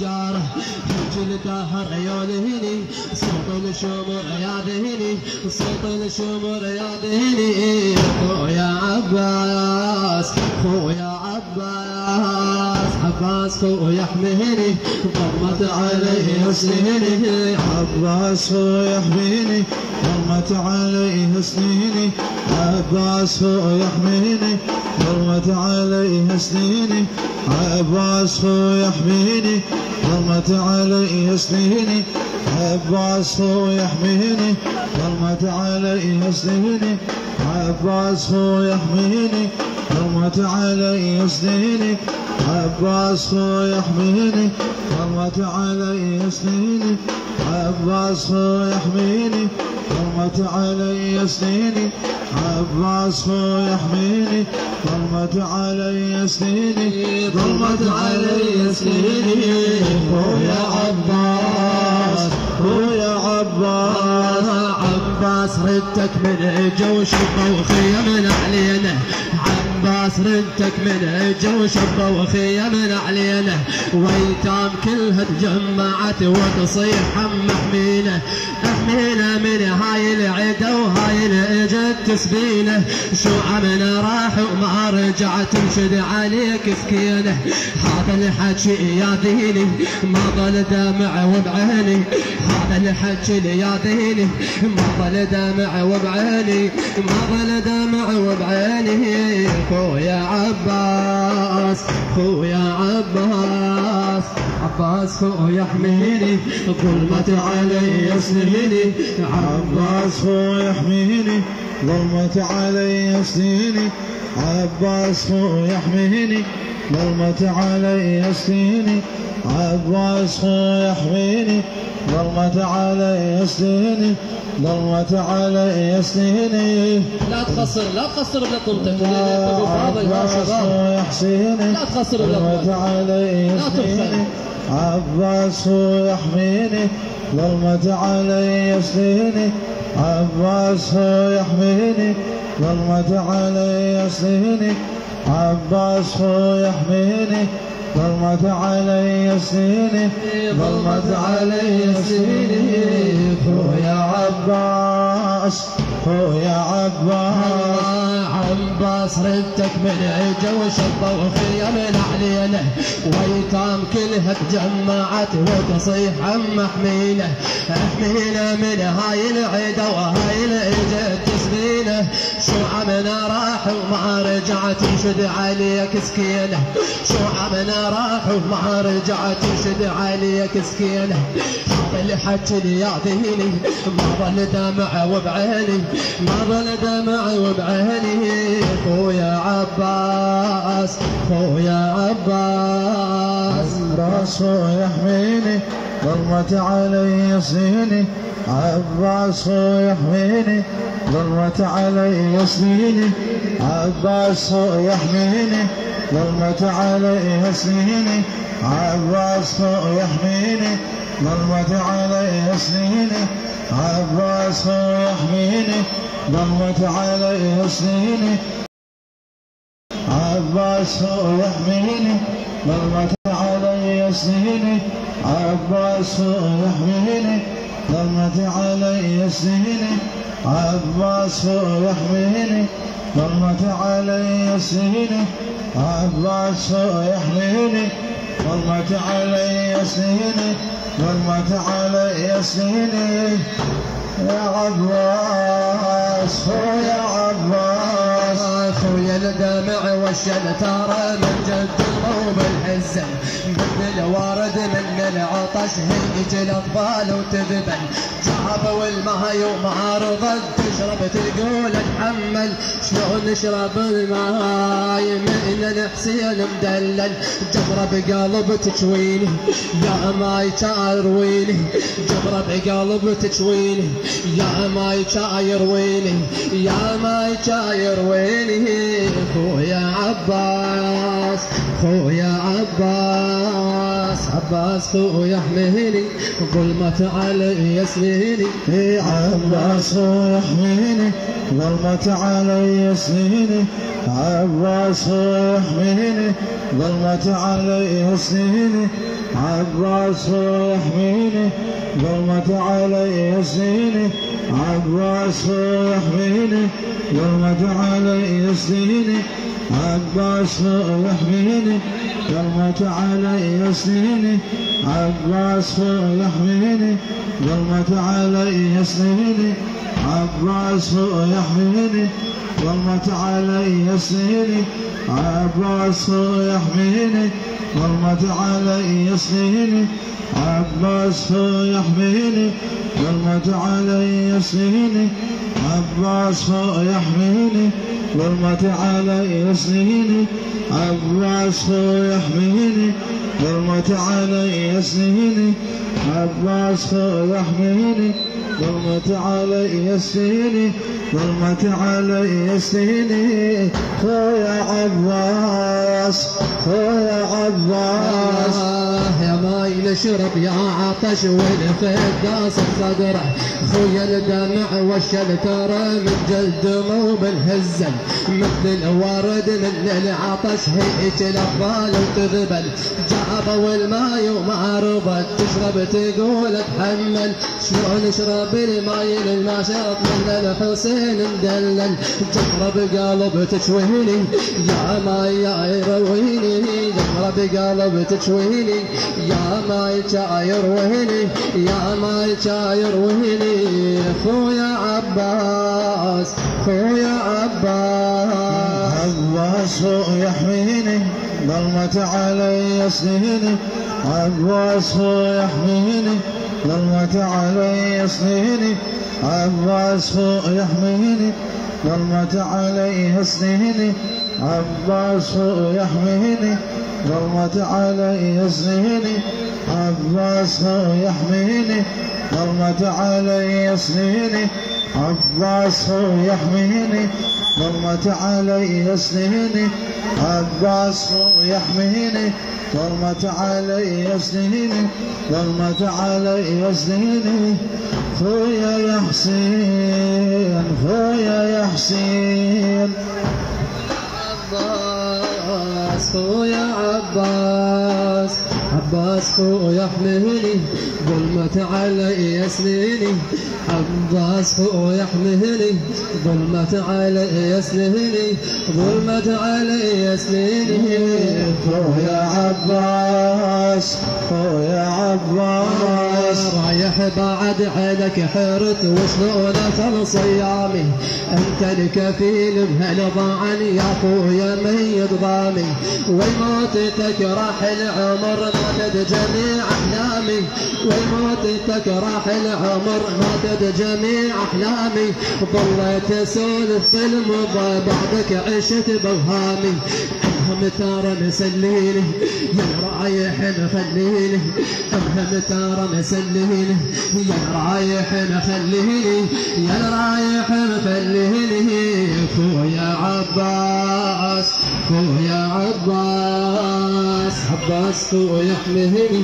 جاره حج الدهر يولهني صوت الشمر يا ذهني صوت الشمر يا خويا عباس خويا عباس. عباس خويا يحميني ضمت عليه سنيني عباس هو يحميني ضمت عليه سنيني عباس هو يحميني ضمت عليه سنيني عباس هو يحميني ضمت عليه سنيني عباس هو يحميني ضمت عليه سنيني عباس هو يحميني ضمت عليه سنيني عباس يحميني ضمت علي سنيني. عباس يحميني ضمت علي سنيني. عباس يحميني ضمت علي سنيني. ضمت علي سنيني. هو يا عباس هو يا عباس. عباس ردتك من جو شبه وخيمنا علينا عباس ردتك من جو شبه وخيمنا علينا. ويتام كلها تجمعت وتصيح حم احمينا احمينا من هاي العدا تسبينا شو عمنا راح وما رجعت تنشد عليك سكينه. هذا الحكي يا ديني ما ظل دمع وبعيني هذا الحكي يا ديني ما ظل دمع وبعيني ما ظل دمع وبعيني خويا عباس خويا عباس. عباس خويا يحميني ظلمت علي سنيني. عباس هو يحميني ظلمت علي سنيني عباس هو يحميني. ظلمت علي سنيني عباس هو يحميني. ظلمت علي سنيني ظلمت علي سنيني. لا تخسر لا تخسر بلطمتك أبو فاضل عباس شباب. هو يحسيني. لا تخسر ظلمت بلطمتك علي لا. سنيني عباس هو يحميني. ظلمت علي سنيني. عباس يحميني ظلمت علي سنيني عباس يحميني ظلمت علي سنيني ظلمت علي سنيني هو يا عباس هو يا عباس. البصر من عيجة وشطوا وفي اليمن علينا. ويتام كلها تجمعت وتصيح أم احمينا أحمينا من هاي العيدة وهاي العيدة تسبينا شو عمنا راح وما رجعت تنشد عليك سكينة. شو عمنا راح وما رجعت تنشد عليك سكينة. هذا اللي حكي يا ذهني ما ظل دمع وبعيني ما ظل دمع وبعيني. خويا عباس خويا عباس. هو يحميني ظلمت علي سنيني عباس يحميني ظلمت علي سنيني عباس يحميني. ظلمت علي سنيني عباس يحميني. ظلمت علي سنيني عباس يحميني. ظلمت علي سنيني عباس يحميني. ظلمت علي سنيني عباس يحميني. ظلمت علي سنيني عباس هو يحميني ظلمت علي سنيني عباس هو يحميني ظلمت علي سنيني ظلمت علي سنيني يا عباس هو يا عباس. خويا الدمع والشلتارة من جد القوم الحزن من الوارد من العطش هيج الأطفال وتذبل. جابوا الماي وما رضت تشرب تقول اتحمل شلون نشرب الماي من الحسين مدلل جمرة بقلب تشويني يا ماي ترويني جمرة بقلب تشويني يا ماي يرويني يا ماي يرويني خويا عباس خويا عباس عباس خويا حميني ظلمت علي سنيني في عباس هو يحميني ظلمت علي سنيني عباس هو يحميني ظلمت علي سنيني عبر يحميني ظلمت علي سنيني عبر يحميني ظلمت علي سنيني عبر يحميني ظلمت علي سنيني عبر صحميني ظلمت علي سنيني عبر صحميني ظلمة علي سنيني عباس يحميني. ظلمة علي سنيني عباس يحميني. ظلمة علي سنيني عباس يحميني. ظلمة علي سنيني عباس هو يحميني. ظلمة علي سنيني عباس هو يحميني ظلمة علي سنيني ظلمة علي سنيني خويا عباس خويا عباس. يا ماي نشرب يا عطش والفداس صدره خويا الدمع والشلتر من جلد مو بالهزل مثل الورد من العطش هيك الاطفال وتذبل. جابوا الماي وما رضت تشرب تقول اتحمل شلون اشرب الماي للما شرب من الحسين مدلل جمرة بقلب تشويني يا ماي يا يرويني جمرة بقلب تشويني يا ماي شاير وهني يا ماي شاير وهني خويا عباس خويا عباس. عباس هو يحميني. ظلمت علي سنيني عب وصفه يحميني. ظلمت علي سنيني عب وصفه يحميني. ظلمت علي سنيني عب وصفه يحميني. ظلمت علي سنيني عب وصفه يحميني. ظلمت علي سنيني عب وصفه يحميني. ظلمة علي سنيني عباس يحميني. ظلمة علي سنيني ظلمة علي سنيني. خويا يا حسين خويا يا حسين. عباس خويا عباس. عباس عباسه يحمهني ظلمة علي يسنيني. عباسه يحمهني ظلمة علي يسنيني ظلمة علي يسنيني. يا عباس يا عباس. رايح بعد عينك حرت وصلونا الصيامي أنت الكفيل بهل ضاعن يا خويا ميت ضامي والموت تكره العمر ماتت جميع أحلامي. والموت تكره العمر ماتت جميع أحلامي. ضليت اسولف في المضى بعدك عشت بوهامي. امهم ترى مسليني يا رايح مخليني امهم ترى مسليني يا رايح مخليني يا رايح مخليني خويا عباس خويا عباس عباس خويا حمهني